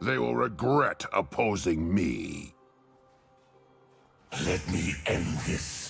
They will regret opposing me. Let me end this.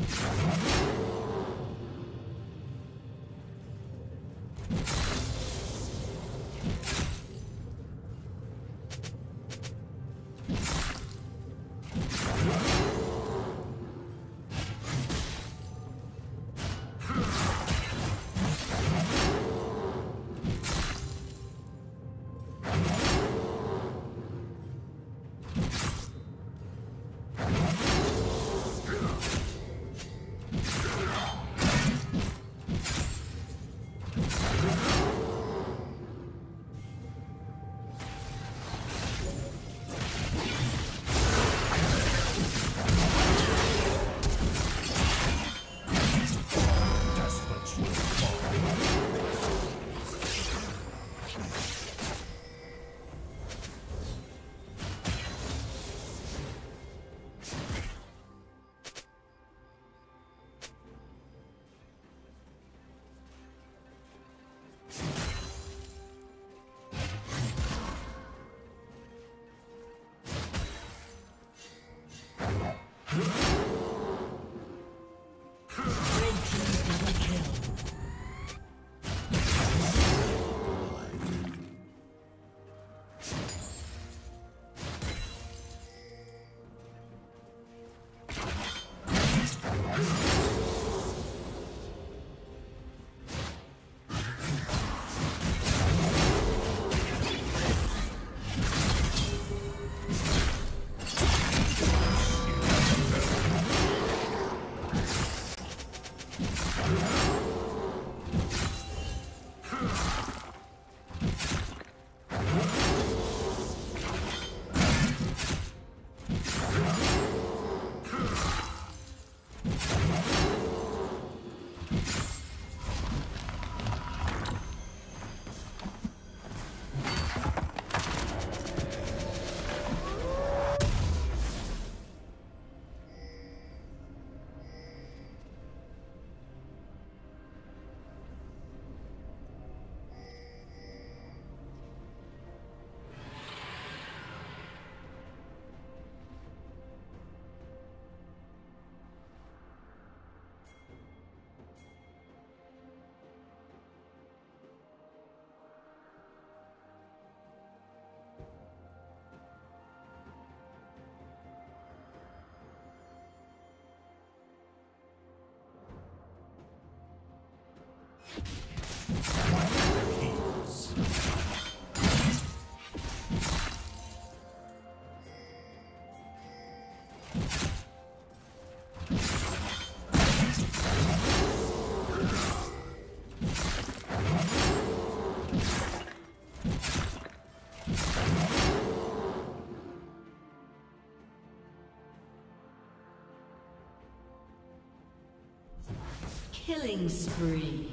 Let's go. Huh? Killing spree.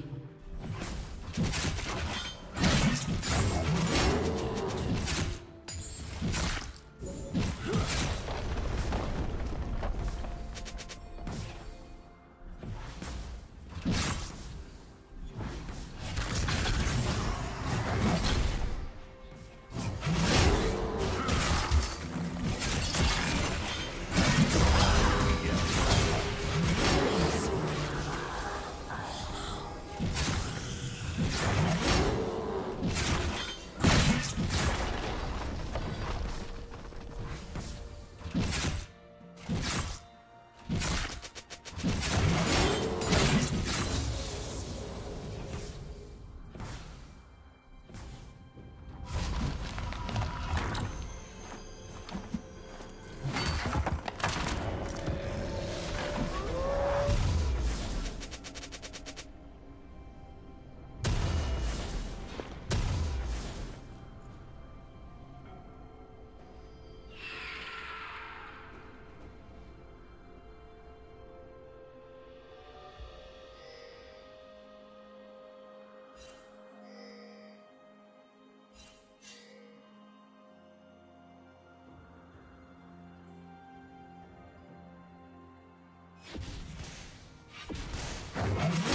Thank